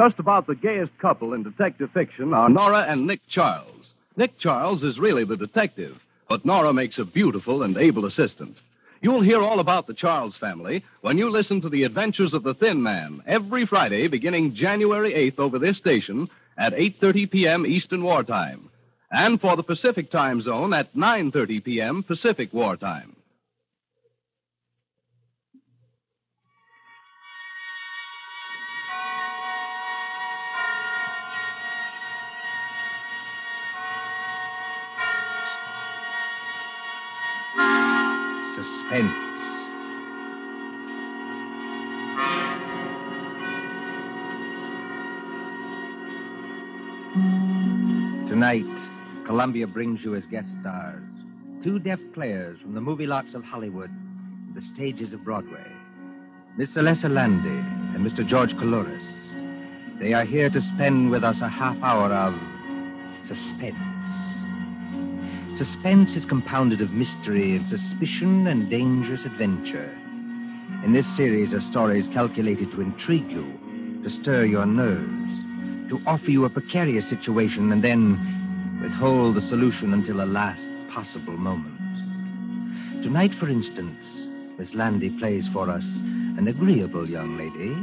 Just about the gayest couple in detective fiction are Nora and Nick Charles. Nick Charles is really the detective, but Nora makes a beautiful and able assistant. You'll hear all about the Charles family when you listen to the adventures of the Thin Man every Friday beginning January 8th over this station at 8:30 p.m. Eastern Wartime, and for the Pacific Time Zone at 9:30 p.m. Pacific Wartime. Tonight, Columbia brings you as guest stars two deaf players from the movie lots of Hollywood, and the stages of Broadway. Miss Elissa Landi and Mr. George Coulouris. They are here to spend with us a half hour of suspense. Suspense is compounded of mystery and suspicion and dangerous adventure. In this series are stories calculated to intrigue you, to stir your nerves, to offer you a precarious situation and then withhold the solution until a last possible moment. Tonight, for instance, Miss Landi plays for us an agreeable young lady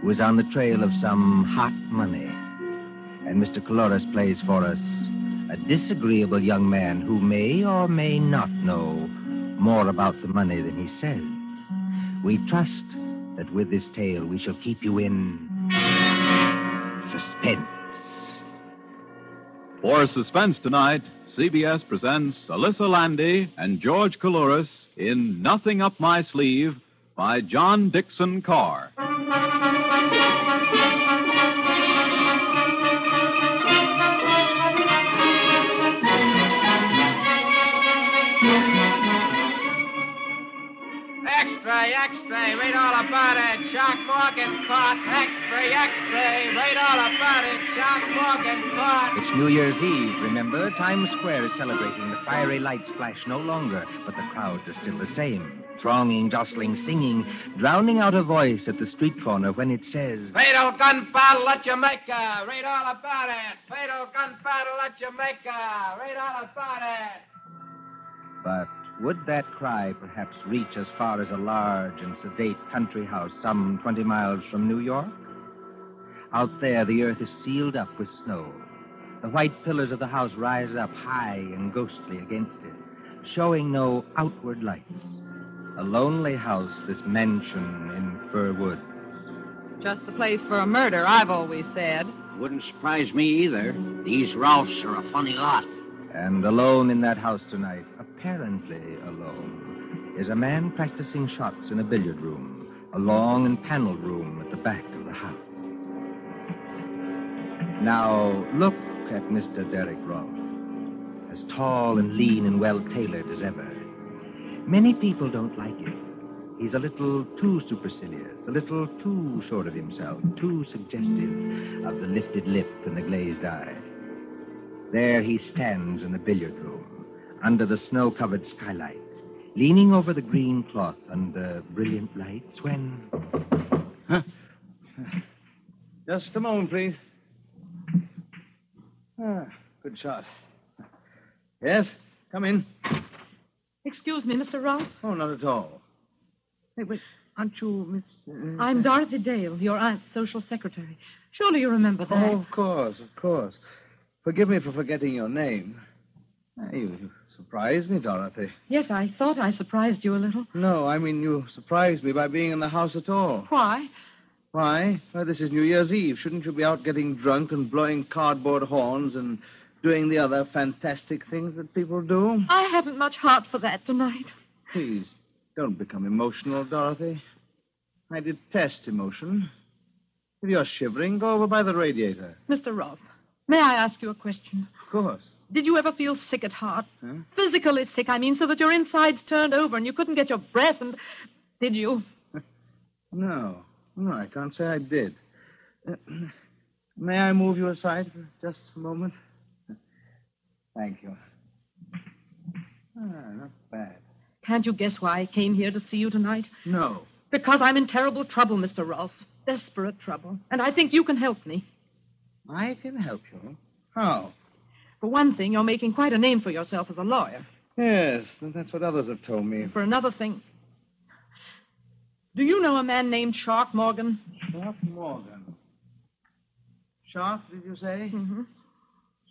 who is on the trail of some hot money. And Mr. Coulouris plays for us a disagreeable young man who may or may not know more about the money than he says. We trust that with this tale we shall keep you in suspense. For Suspense tonight, CBS presents Elissa Landi and George Coulouris in Nothing Up My Sleeve by John Dickson Carr. Extra, extra, read all about it. Shark Morgan caught. Extra, extra, read all about it. Shark Morgan caught. It's New Year's Eve, remember? Times Square is celebrating. The fiery lights flash no longer, but the crowds are still the same. Thronging, jostling, singing, drowning out a voice at the street corner when it says, Fatal gun battle at Jamaica. Read all about it. Fatal gun battle at Jamaica. Read all about it. But would that cry perhaps reach as far as a large and sedate country house some 20 miles from New York? Out there, the earth is sealed up with snow. The white pillars of the house rise up high and ghostly against it, showing no outward lights. A lonely house, this mansion in Fir Woods. Just the place for a murder, I've always said. Wouldn't surprise me either. These Ralphs are a funny lot. And alone in that house tonight, apparently alone, is a man practicing shots in a billiard room, a long and paneled room at the back of the house. Now, look at Mr. Derek Rolfe, as tall and lean and well tailored as ever. Many people don't like him. He's a little too supercilious, a little too sure of himself, too suggestive of the lifted lip and the glazed eye. There he stands in the billiard room, under the snow covered skylight, leaning over the green cloth under brilliant lights when. Just a moment, please. Ah, good shot. Yes, come in. Excuse me, Mr. Ralph. Oh, not at all. Hey, wait, aren't you Miss. Uh, I'm Dorothy Dale, your aunt's social secretary. Surely you remember that. Oh, of course, of course. Forgive me for forgetting your name. Ah, You, you surprised me, Dorothy. Yes, I thought I surprised you a little. No, I mean you surprised me by being in the house at all. Why? Why? Well, this is New Year's Eve. Shouldn't you be out getting drunk and blowing cardboard horns and doing the other fantastic things that people do? I haven't much heart for that tonight. Please, don't become emotional, Dorothy. I detest emotion. If you're shivering, go over by the radiator. Mr. Rolfe, may I ask you a question? Of course. Did you ever feel sick at heart? Huh? Physically sick, I mean, so that your insides turned over and you couldn't get your breath and. Did you? No. No, I can't say I did. Uh, may I move you aside for just a moment? Thank you. Ah, not bad. Can't you guess why I came here to see you tonight? No. Because I'm in terrible trouble, Mr. Rolfe. desperate trouble, and I think you can help me. I can help you. How? For one thing, you're making quite a name for yourself as a lawyer. Yes, that's what others have told me. For another thing, do you know a man named Shark Morgan? Shark Morgan. Shark, did you say? Mm-hmm.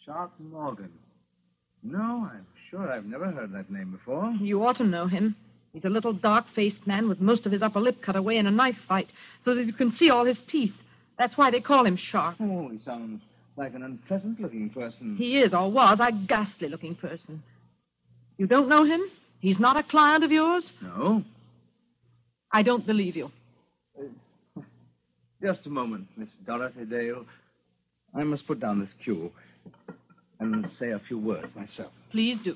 Shark Morgan. No, I'm sure I've never heard that name before. You ought to know him. He's a little dark faced man with most of his upper lip cut away in a knife fight so that you can see all his teeth. That's why they call him Shark. Oh, he sounds like an unpleasant looking person. He is, or was, a ghastly looking person. You don't know him? He's not a client of yours? No. I don't believe you. Uh, just a moment, Miss Dorothy Dale. I must put down this cue and say a few words myself. Please do.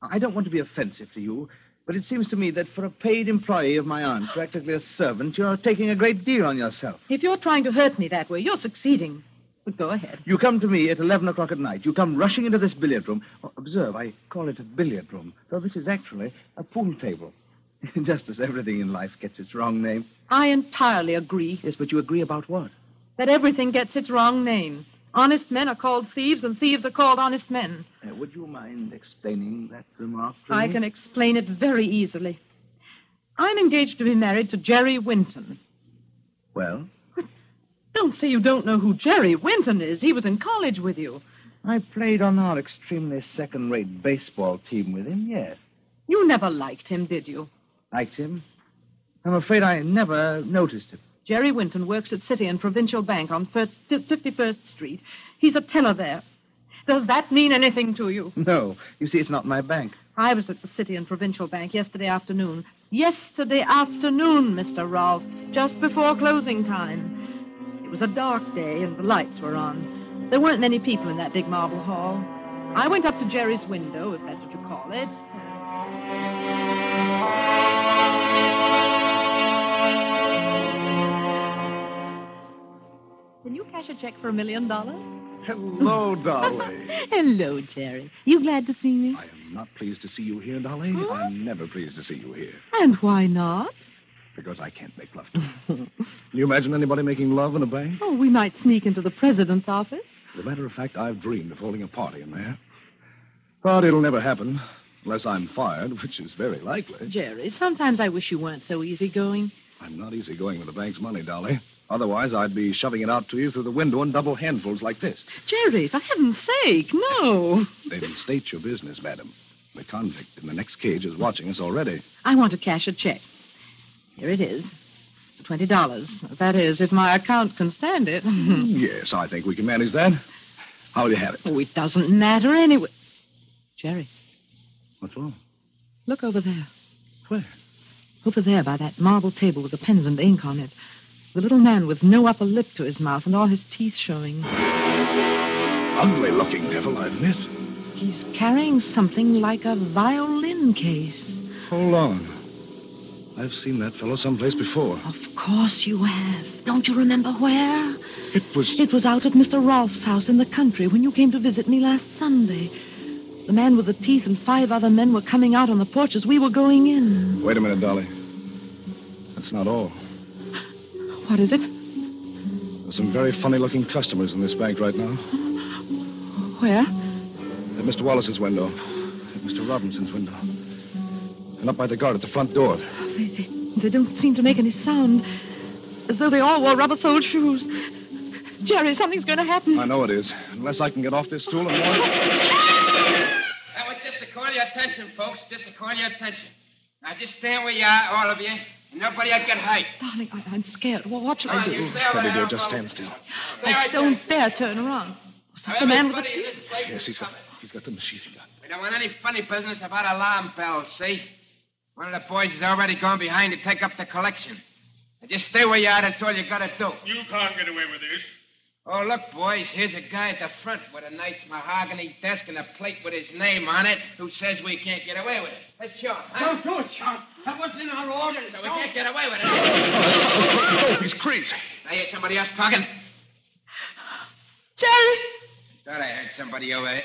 I don't want to be offensive to you, but it seems to me that for a paid employee of my aunt, practically a servant, you're taking a great deal on yourself. If you're trying to hurt me that way, you're succeeding. But go ahead. You come to me at 11 o'clock at night. You come rushing into this billiard room. Oh, observe, I call it a billiard room, though this is actually a pool table. Just as everything in life gets its wrong name. I entirely agree Yes, but you agree about what? that everything gets its wrong name. Honest men are called thieves, and thieves are called honest men. Uh, would you mind explaining that remark, please? I can explain it very easily. I'm engaged to be married to Jerry Winton. Well, Don't say you don't know who Jerry Winton is. He was in college with you. I played on our extremely second-rate baseball team with him, yes. You never liked him, did you? Liked him? I'm afraid I never noticed him. Jerry Winton works at City and Provincial Bank on 51st Street. He's a teller there. Does that mean anything to you? No, you see, it's not my bank. I was at the City and Provincial Bank yesterday afternoon. Yesterday afternoon, Mr. Rolfe, just before closing time. It was a dark day and the lights were on. There weren't many people in that big marble hall. I went up to Jerry's window, if that's what you call it. Can you cash a check for a million dollars? Hello, Dolly. Hello, Jerry. You glad to see me? I am not pleased to see you here, Dolly. I'm never pleased to see you here And why not? Because I can't make love to you. Can you imagine anybody making love in a bank? Oh, we might sneak into the president's office. As a matter of fact, I've dreamed of holding a party in there. But it'll never happen unless I'm fired, which is very likely. Jerry, sometimes I wish you weren't so easygoing. I'm not easygoing with the bank's money, Dolly. Otherwise, I'd be shoving it out to you through the window in double handfuls like this. Jerry, for heaven's sake, no. Then state your business, madam. The convict in the next cage is watching us already. I want to cash a check. Here it is. Twenty dollars. That is, if my account can stand it. yes, I think we can manage that. How'll you have it? oh, it doesn't matter anyway. Jerry, What's wrong? look over there. Where? Over there by that marble table with the pens and ink on it. The little man with no upper lip to his mouth and all his teeth showing. Ugly looking devil, I admit. He's carrying something like a violin case. Hold on. I've seen that fellow someplace before. Of course you have. Don't you remember where? It was. It was out at Mr. Rolfe's house in the country when you came to visit me last Sunday. The man with the teeth and five other men were coming out on the porch as we were going in. Wait a minute, Dolly. That's not all. What is it? There's some very funny looking customers in this bank right now. Where? At Mr. Wallace's window. At Mr. Robinson's window. And up by the guard at the front door. They, they, they don't seem to make any sound. As though they all wore rubber soled shoes. Jerry, something's going to happen. I know it is. Unless I can get off this stool and warn. That was just to call your attention, folks. Just to call your attention. Now, just stand where you are, all of you. And nobody will get hurt. Darling, I, I'm scared. Well, what shall Come I do? you stay Steady, dear. Just stand still. I right don't there. dare turn around. Was that Now, the man with the teeth? Yes, he's got, coming. he's got the machine gun. We don't want any funny business about alarm bells, see? One of the boys has already gone behind to take up the collection. Now, just stay where you are. That's all you gotta do. You can't get away with this. Oh, look, boys, here's a guy at the front with a nice mahogany desk and a plate with his name on it who says we can't get away with it. That's Sean. Huh? Don't do it, Sean. That wasn't in our orders. So we can't get away with it. Oh, he's crazy. I hear somebody else talking. Jerry! Thought I heard somebody over there.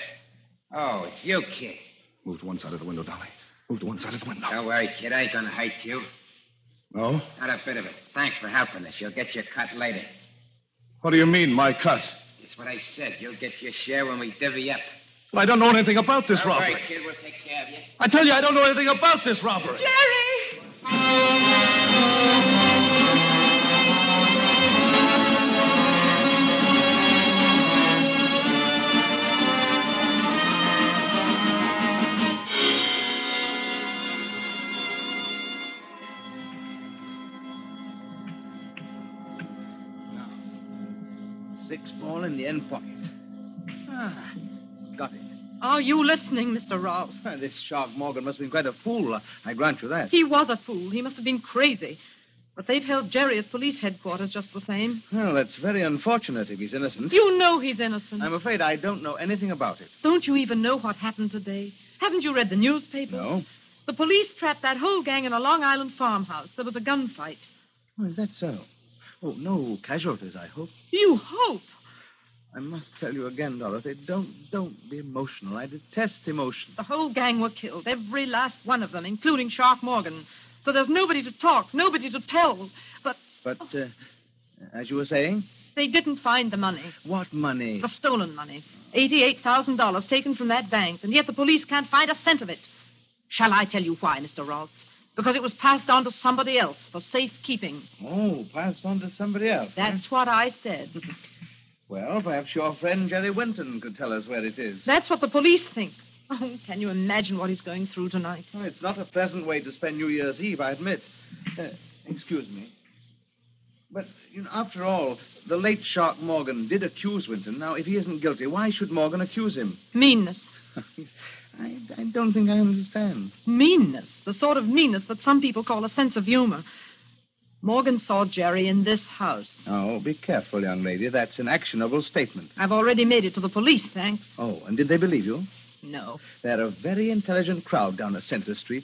Oh, it's you, kid. Move to one side of the window, Dolly. Move to one side of the window. Don't worry, kid. I ain't gonna hurt you. No? Not a bit of it. Thanks for helping us. You'll get your cut later. What do you mean, my cut? It's what I said. You'll get your share when we divvy up. Well, I don't know anything about this All robbery. right, kid, we'll take care of you. I tell you, I don't know anything about this robbery. Jerry! Are you listening, Mr. Rolfe? Well, this Shark Morgan must have been quite a fool. I grant you that. He was a fool. He must have been crazy. But they've held Jerry at police headquarters just the same. Well, that's very unfortunate if he's innocent. You know he's innocent. I'm afraid I don't know anything about it. Don't you even know what happened today? Haven't you read the newspaper? No. The police trapped that whole gang in a Long Island farmhouse. There was a gunfight. Oh, is that so? Oh, no casualties, I hope. You hope. I must tell you again, Dorothy, don't don't be emotional. I detest emotion. The whole gang were killed, every last one of them, including Shark Morgan. So there's nobody to talk, nobody to tell. But But uh, as you were saying, they didn't find the money, what money? the stolen money. $88,000 taken from that bank, and yet the police can't find a cent of it. Shall I tell you why, Mr. Rolfe? Because it was passed on to somebody else for safekeeping. Oh, passed on to somebody else. huh? That's what I said. Well, perhaps your friend Jerry Winton could tell us where it is. That's what the police think. Oh, can you imagine what he's going through tonight? Oh, it's not a pleasant way to spend New Year's Eve, I admit. Uh, excuse me. But, you know, after all, the late Shark Morgan did accuse Winton. Now, if he isn't guilty, why should Morgan accuse him? Meanness. I, I don't think I understand. Meanness. The sort of meanness that some people call a sense of humor. Morgan saw Jerry in this house. Oh, be careful, young lady. That's an actionable statement. I've already made it to the police, thanks. Oh, and did they believe you? No. They're a very intelligent crowd down at Center Street.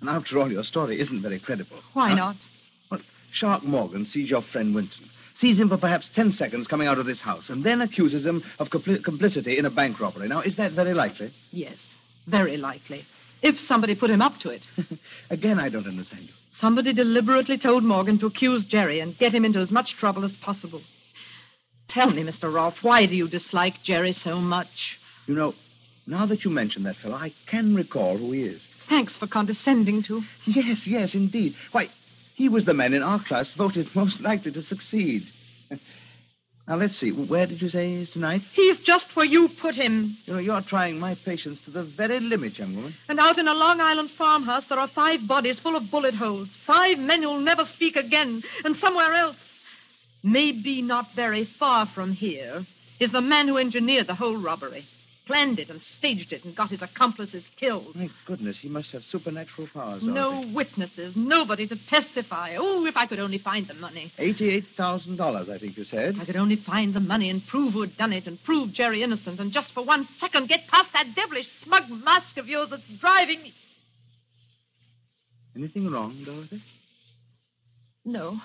And after all, your story isn't very credible. Why Huh? not? Well, Shark Morgan sees your friend Winton, sees him for perhaps ten seconds coming out of this house, and then accuses him of compli- complicity in a bank robbery. Now, is that very likely? Yes, very likely. If somebody put him up to it. Again, I don't understand you. Somebody deliberately told Morgan to accuse Jerry and get him into as much trouble as possible. Tell me, Mr. Rolfe, why do you dislike Jerry so much? You know, now that you mention that fellow, I can recall who he is. Thanks for condescending to. Yes, yes, indeed. Why, he was the man in our class voted most likely to succeed. Now, let's see. Where did you say he is tonight? He's just where you put him. You know, you're trying my patience to the very limit, young woman. And out in a Long Island farmhouse, there are five bodies full of bullet holes. Five men who'll never speak again. And somewhere else, maybe not very far from here, is the man who engineered the whole robbery. Planned it and staged it and got his accomplices killed. My goodness, he must have supernatural powers. No witnesses, nobody to testify. Oh, if I could only find the money. $88,000, I think you said. I could only find the money and prove who had done it and prove Jerry innocent and just for one second get past that devilish smug mask of yours that's driving me. Anything wrong, Dorothy? No.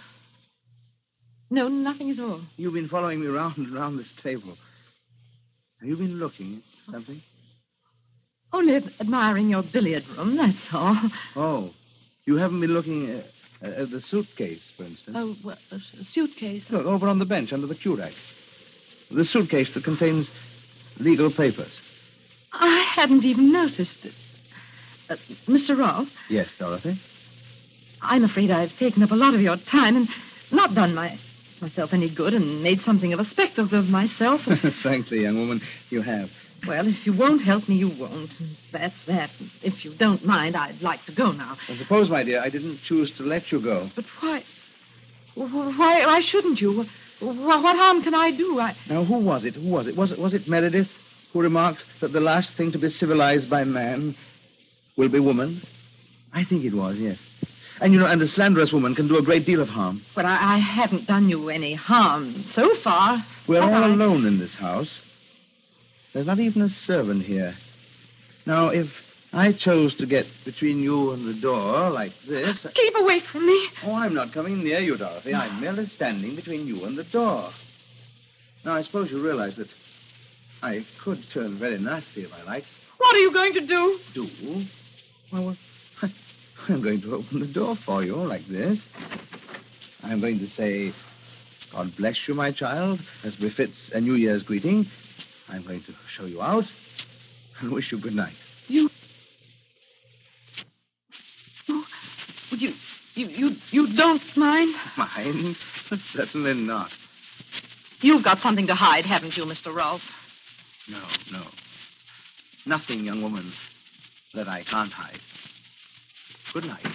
No, nothing at all. You've been following me round and round this table. Have you been looking at something? Only admiring your billiard room, that's all. Oh, you haven't been looking uh, at the suitcase, for instance? Oh, well, suitcase. Look, over on the bench under the cue rack. The suitcase that contains legal papers. I hadn't even noticed it. Uh, Mr. Rolfe, Yes, Dorothy. I'm afraid I've taken up a lot of your time and not done my myself any good and made something of a spectacle of myself. Frankly, young woman, you have. well, if you won't help me, you won't. That's that. If you don't mind, I'd like to go now. Suppose, my dear, I didn't choose to let you go. But why? Why, why shouldn't you? What harm can I do? I, Now, who was it? Who was it? Was it was it Meredith who remarked that the last thing to be civilized by man will be woman? I think it was, yes. And you know, and a slanderous woman can do a great deal of harm. but I, I haven't done you any harm so far. We're all I? alone in this house. There's not even a servant here. Now, if I chose to get between you and the door like this. Keep away from me. Oh, I'm not coming near you, Dorothy. I'm merely standing between you and the door. Now, I suppose you realize that I could turn very nasty if I like. What are you going to do? Do? Well, well, I'm going to open the door for you like this. I'm going to say, God bless you, my child, as befits a New Year's greeting. I'm going to show you out and wish you good night. You. Oh, you, you, you, you don't mind? Mind? Certainly not. You've got something to hide, haven't you, Mr. Rolfe? No, no. Nothing, young woman, that I can't hide. Good night.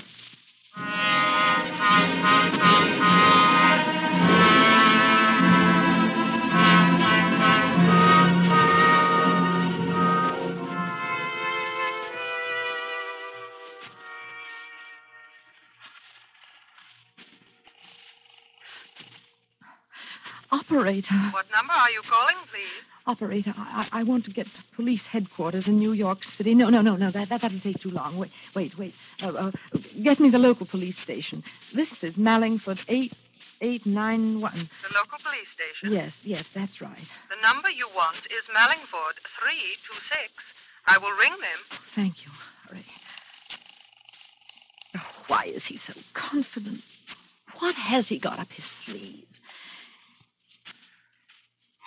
Operator. What number are you calling, please? Operator, I, I want to get to police headquarters in New York City. No, no, no, no. That, that, that'll take too long. Wait, wait, wait. Uh, uh, get me the local police station. This is Mallingford 8891. The local police station? Yes, yes, that's right. The number you want is Mallingford 326. I will ring them. Thank you. Hurry. Oh, why is he so confident? What has he got up his sleeve?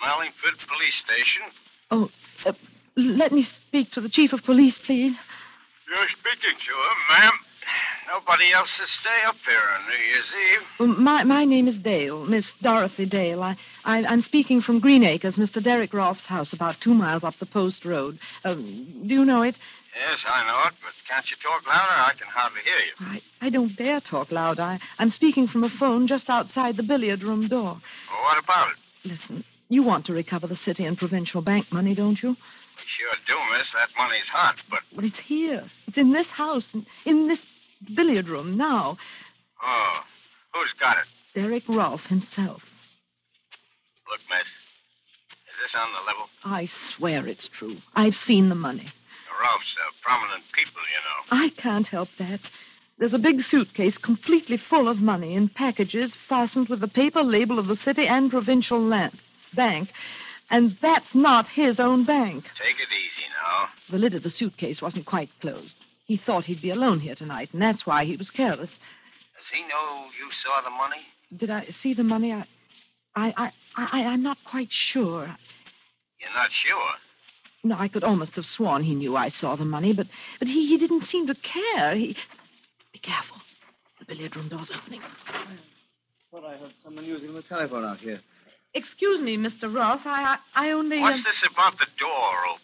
Mallingford Police Station. Oh, uh, let me speak to the chief of police, please. You're speaking to him, ma'am. Nobody else will stay up here on New Year's Eve. Well, my, my name is Dale, Miss Dorothy Dale. I, I, I'm speaking from Green Acres, Mr. Derek Rolfe's house, about two miles up the post road. Um, do you know it? Yes, I know it, but can't you talk louder? I can hardly hear you. I, I don't dare talk loud. I, I'm speaking from a phone just outside the billiard room door. Well, what about it? Listen, you want to recover the city and provincial bank money, don't you? We sure do, miss. That money's hot, but. Well, it's here. It's in this house, in, this billiard room now. Oh, who's got it? Derek Rolfe himself. Look, miss. Is this on the level? I swear it's true. I've seen the money. The Ralphs are prominent people, you know. I can't help that. There's a big suitcase completely full of money in packages fastened with the paper label of the city and provincial land, bank. And that's not his own bank. Take it easy now. The lid of the suitcase wasn't quite closed. He thought he'd be alone here tonight, and that's why he was careless. Does he know you saw the money? Did I see the money? I, I, I, I I'm not quite sure. You're not sure. No, I could almost have sworn he knew I saw the money, but but he, he didn't seem to care. He be careful. The billiard room door's opening. Thought I heard someone using the telephone out here. Excuse me, Mr. Rolfe. I I, I only. What's um, this about the door open?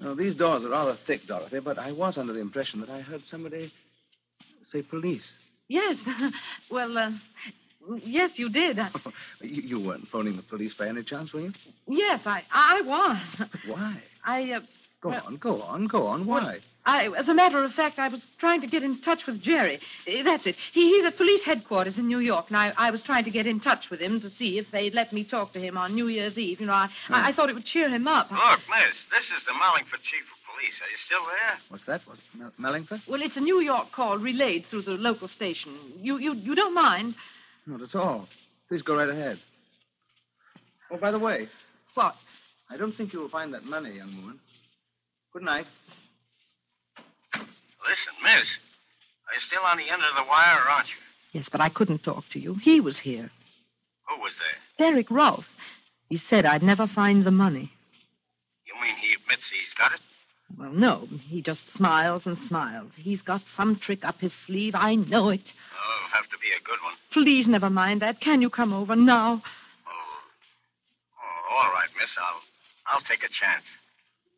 Now, these doors are rather thick, Dorothy, but I was under the impression that I heard somebody say police. Yes. well, uh, yes, you did. I, You, you weren't phoning the police by any chance, were you? yes, I I was. Why? I uh, Go Well- on, go on, go on. Why? I, as a matter of fact, I was trying to get in touch with Jerry. That's it. He, he's at police headquarters in New York, and I, I was trying to get in touch with him to see if they'd let me talk to him on New Year's Eve. You know, I, I, I thought it would cheer him up. Look, miss, this is the Mallingford chief of police. Are you still there? What's that? What's Mel- Mellingford? Well, it's a New York call relayed through the local station. You, you, you don't mind? Not at all. Please go right ahead. Oh, by the way, What? I don't think you'll find that money, young woman. Good night. Listen, miss, are you still on the end of the wire, or aren't you? Yes, but I couldn't talk to you. He was here. Who was there? Derek Rolfe. He said I'd never find the money. You mean he admits he's got it? Well, no. He just smiles and smiles. He's got some trick up his sleeve. I know it. Oh, it'll have to be a good one. Please never mind that. Can you come over now? Oh, oh all right, miss. I'll, I'll take a chance.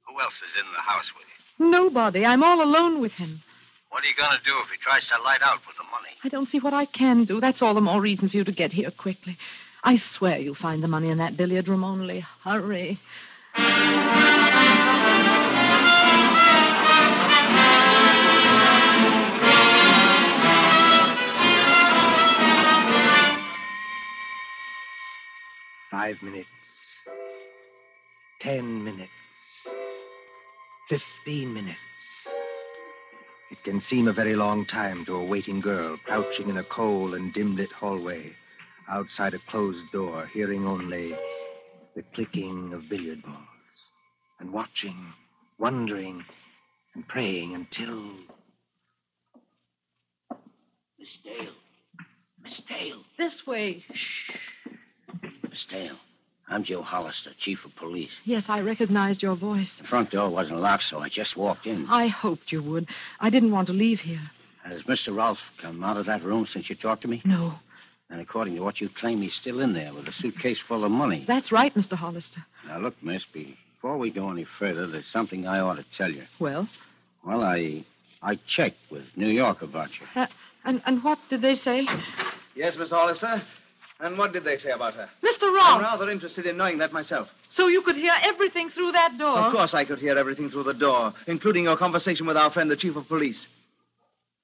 Who else is in the house with you? Nobody. I'm all alone with him. What are you going to do if he tries to light out with the money? I don't see what I can do. That's all the more reason for you to get here quickly. I swear you'll find the money in that billiard room. Only hurry. Five minutes. Ten minutes. Fifteen minutes. It can seem a very long time to a waiting girl crouching in a cold and dim lit hallway outside a closed door, hearing only the clicking of billiard balls and watching, wondering, and praying until. Miss Dale. Miss Dale. This way. Miss Dale. I'm Joe Hollister, chief of police. Yes, I recognized your voice. The front door wasn't locked, so I just walked in. I hoped you would. I didn't want to leave here. Has Mr. Rolfe come out of that room since you talked to me? No. And according to what you claim, he's still in there with a suitcase full of money. That's right, Mr. Hollister. Now, look, miss, before we go any further, there's something I ought to tell you. Well? Well, I I checked with New York about you. Uh, and, and what did they say? Yes, Miss Hollister. And what did they say about her? Mr. I'm rather interested in knowing that myself. So you could hear everything through that door? Of course I could hear everything through the door, including your conversation with our friend, the chief of police.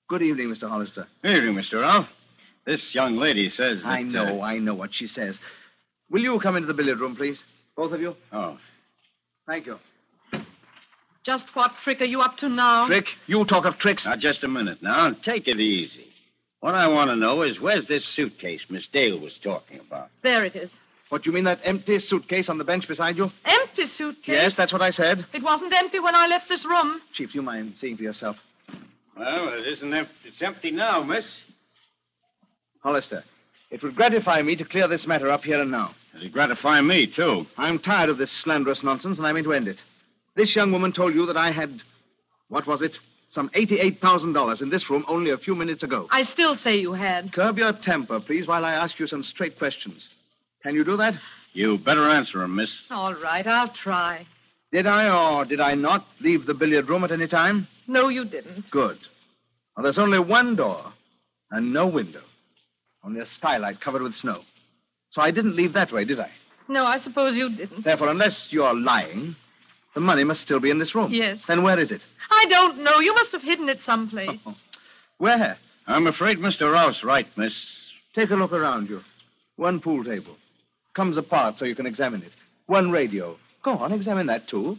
Good evening, Mr. Hollister. Good Evening, Mr. Ralph. This young lady says that, I uh, know, I know what she says. Will you come into the billiard room, please? Both of you? Oh. Thank you. Just what trick are you up to now? Trick? You talk of tricks. Now, just a minute now. Take it easy. What I want to know is where's this suitcase Miss Dale was talking about? There it is. What, do you mean that empty suitcase on the bench beside you? Empty suitcase? Yes, that's what I said. It wasn't empty when I left this room. Chief, do you mind seeing for yourself? Well, it isn't empty. It's empty now, miss. Hollister, it would gratify me to clear this matter up here and now. It'll gratify me, too. I'm tired of this slanderous nonsense, and I mean to end it. This young woman told you that I had, what was it? Some $88,000 in this room only a few minutes ago. I still say you had. Curb your temper, please, while I ask you some straight questions. Can you do that? You better answer him, miss. All right, I'll try. Did I or did I not leave the billiard room at any time? No, you didn't. Good. Well, there's only one door and no window, only a skylight covered with snow. So I didn't leave that way, did I? No, I suppose you didn't. Therefore, unless you're lying, the money must still be in this room. Yes. Then where is it? I don't know. You must have hidden it someplace. Where? I'm afraid Mr. Ralph's right, miss. Take a look around you. One pool table. Comes apart so you can examine it. One radio. Go on, examine that too.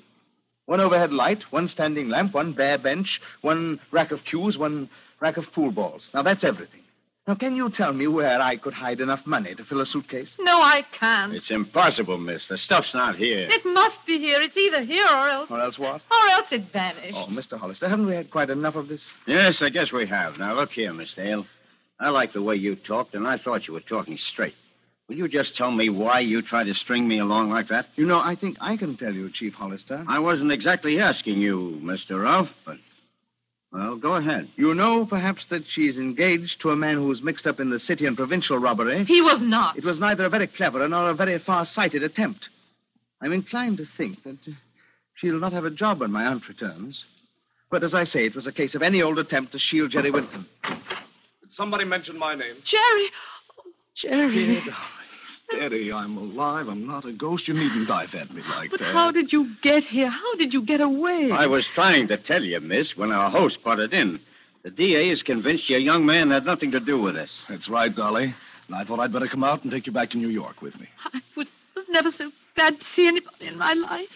One overhead light, one standing lamp, one bare bench, one rack of cues, one rack of pool balls. Now that's everything. Now, can you tell me where I could hide enough money to fill a suitcase? No, I can't. It's impossible, miss. The stuff's not here. It must be here. It's either here or else. Or else what? Or else it vanished. Oh, Mr. Hollister, haven't we had quite enough of this? Yes, I guess we have. Now, look here, Miss Dale. I like the way you talked, and I thought you were talking straight. Will you just tell me why you tried to string me along like that? You know, I think I can tell you, Chief Hollister. I wasn't exactly asking you, Mr. Ralph, but. Well, go ahead. You know, perhaps, that she's engaged to a man who's mixed up in the city and provincial robbery. He was not. It was neither a very clever nor a very far-sighted attempt. I'm inclined to think that uh, she'll not have a job when my aunt returns. But as I say, it was a case of any old attempt to shield Jerry Winton. Did somebody mention my name? Jerry. Oh, Jerry. Kid, steady. I'm alive. I'm not a ghost. You needn't dive at me like But that. how did you get here? How did you get away? I was trying to tell you, miss, when our host butted in. The DA is convinced your young man had nothing to do with this. That's right, Dolly. And I thought I'd better come out and take you back to New York with me. I was, was never so glad to see anybody in my life.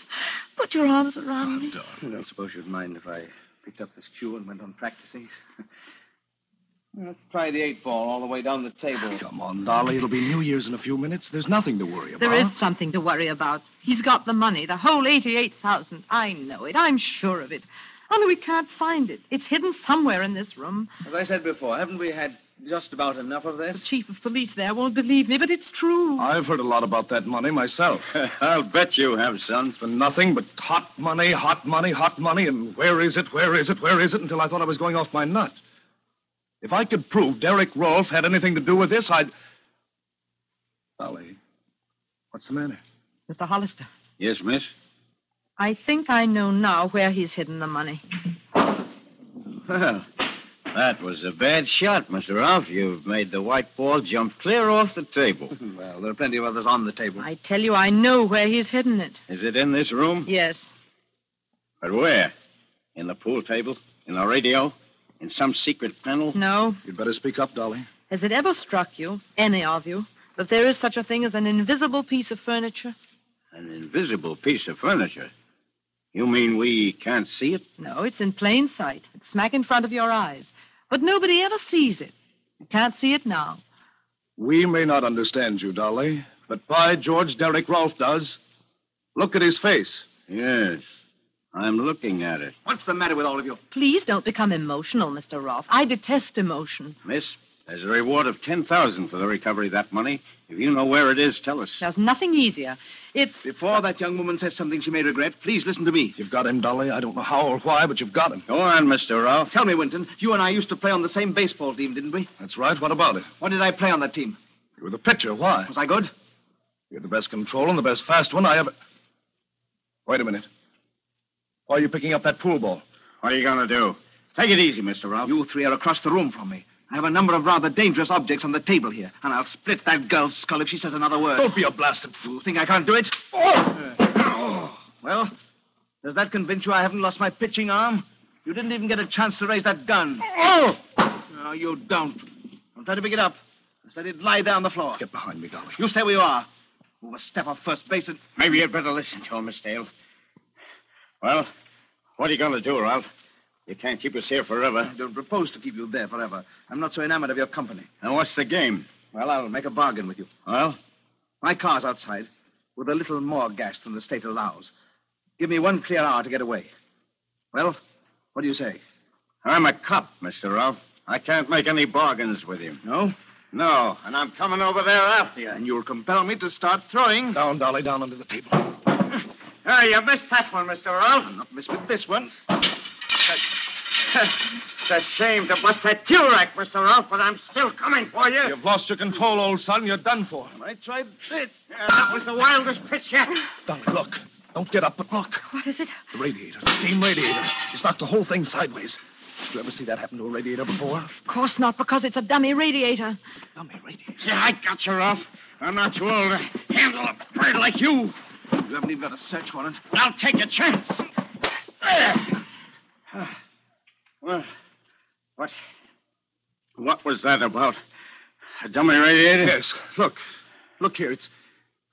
Put your arms around oh, me. I don't suppose you'd mind if I picked up this cue and went on practicing. Let's try the eight ball all the way down the table. Ah, come on, Dolly. It'll be New Year's in a few minutes. There's nothing to worry about. There is something to worry about. He's got the money, the whole 88,000. I know it. I'm sure of it. Only we can't find it. It's hidden somewhere in this room. As I said before, haven't we had just about enough of this? The this? chief of police there won't believe me, but it's true. I've heard a lot about that money myself. I'll bet you have, son. It's been nothing but hot money, hot money, hot money, and where is it, where is it, where is it, until I thought I was going off my nut. If I could prove Derek Rolfe had anything to do with this, I'd. Dolly, what's the matter? Mr. Hollister, Yes, miss? I think I know now where he's hidden the money. Well, that was a bad shot, Mr. Ralph. You've made the white ball jump clear off the table. Well, there are plenty of others on the table. I tell you, I know where he's hidden it. Is it in this room? Yes. But where? In the pool table? In the radio? In some secret panel? No. You'd better speak up, Dolly. Has it ever struck you, any of you, that there is such a thing as an invisible piece of furniture? An invisible piece of furniture. You mean we can't see it? No, it's in plain sight. It's smack in front of your eyes. But nobody ever sees it. You can't see it now. We may not understand you, Dolly, but by George, Derek Rolfe does. Look at his face. Yes. I'm looking at it. What's the matter with all of you? Please don't become emotional, Mr. Rolfe. I detest emotion. Miss, There's a reward of 10000 for the recovery of that money. If you know where it is, tell us. There's nothing easier. It's. Before that young woman says something she may regret, please listen to me. You've got him, Dolly. I don't know how or why, but you've got him. Go on, Mr. Ralph. Tell me, Winton, you and I used to play on the same baseball team, didn't we? That's right. What about it? What did I play on that team? You were the pitcher. Why? Was I good? You're the best control and the best fast one I ever. Wait a minute. Why are you picking up that pool ball? What are you going to do? Take it easy, Mr. Ralph. You three are across the room from me. I have a number of rather dangerous objects on the table here, and I'll split that girl's skull if she says another word. Don't be a blasted fool. Think I can't do it? Oh! Well, does that convince you I haven't lost my pitching arm? You didn't even get a chance to raise that gun. Oh! No, you don't. Don't try to pick it up. Just let it lie there on the floor. Get behind me, Dolly. You stay where you are. Move a step off first base and. Maybe you'd better listen to him, Miss Dale. Well, what are you going to do, Ralph? You can't keep us here forever. I don't propose to keep you there forever. I'm not so enamored of your company. Now, what's the game? Well, I'll make a bargain with you. Well, My car's outside with a little more gas than the state allows. Give me one clear hour to get away. Well, what do you say? I'm a cop, Mr. Ralph. I can't make any bargains with you. No? No, and I'm coming over there after you. And you'll compel me to start throwing. Down, Dolly, down under the table. Oh, you missed that one, Mr. Ralph. I'll not miss with this one. It's a shame to bust that fuel rack, Mr. Ralph, but I'm still coming for you. You've lost your control, old son. You're done for. I tried this. Yeah, that was the wildest pitch yet. Don't look. Don't get up, but look. What is it? The radiator, the steam radiator. It's knocked the whole thing sideways. Did you ever see that happen to a radiator before? Of course not, because it's a dummy radiator. Dummy radiator. Yeah, I got you, Ralph. I'm not too old to handle a bird like you. You haven't even got a search warrant. I'll take a chance. Well, what? What was that about? A dummy radiator? Yes. Look. Look here. It's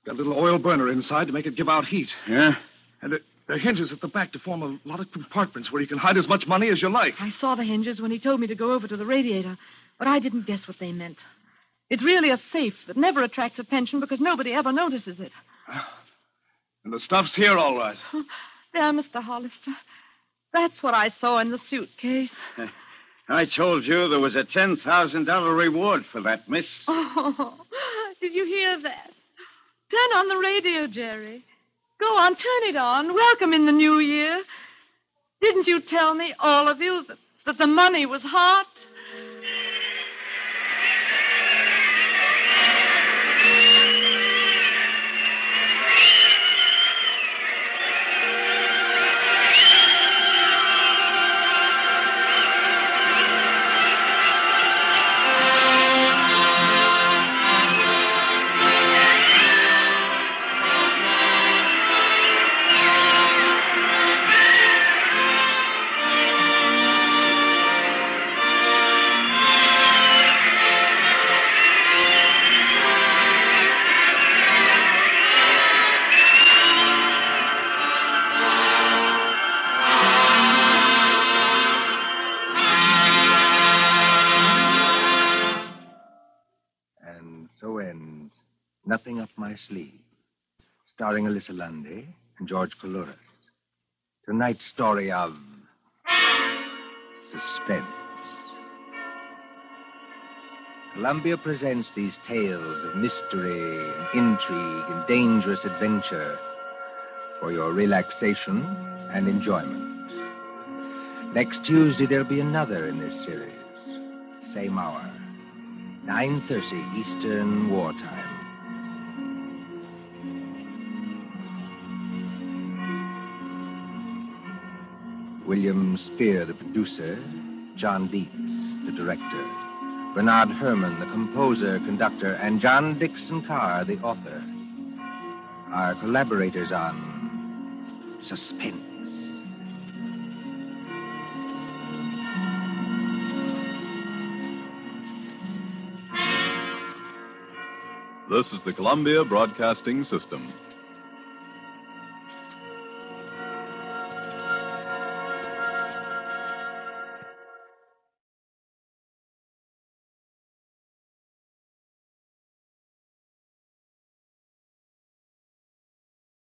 got a little oil burner inside to make it give out heat. Yeah? And it, there are hinges at the back to form a lot of compartments where you can hide as much money as you like. I saw the hinges when he told me to go over to the radiator, but I didn't guess what they meant. It's really a safe that never attracts attention because nobody ever notices it. Ah. And the stuff's here, all right. Oh, there, Mr. Hollister. That's what I saw in the suitcase. I told you there was a $10,000 reward for that, miss. Oh, did you hear that? Turn on the radio, Jerry. Go on, turn it on. Welcome in the new year. Didn't you tell me, all of you, that, that the money was hot? Starring Elissa Landi and George Coulouris. Tonight's story of suspense. Columbia presents these tales of mystery and intrigue and dangerous adventure for your relaxation and enjoyment. Next Tuesday, there'll be another in this series. Same hour. 9.30 Eastern Wartime. William Spier, the producer, John Dietz, the director, Bernard Herrmann, the composer, conductor, and John Dickson Carr, the author, are collaborators on Suspense. This is the Columbia Broadcasting System.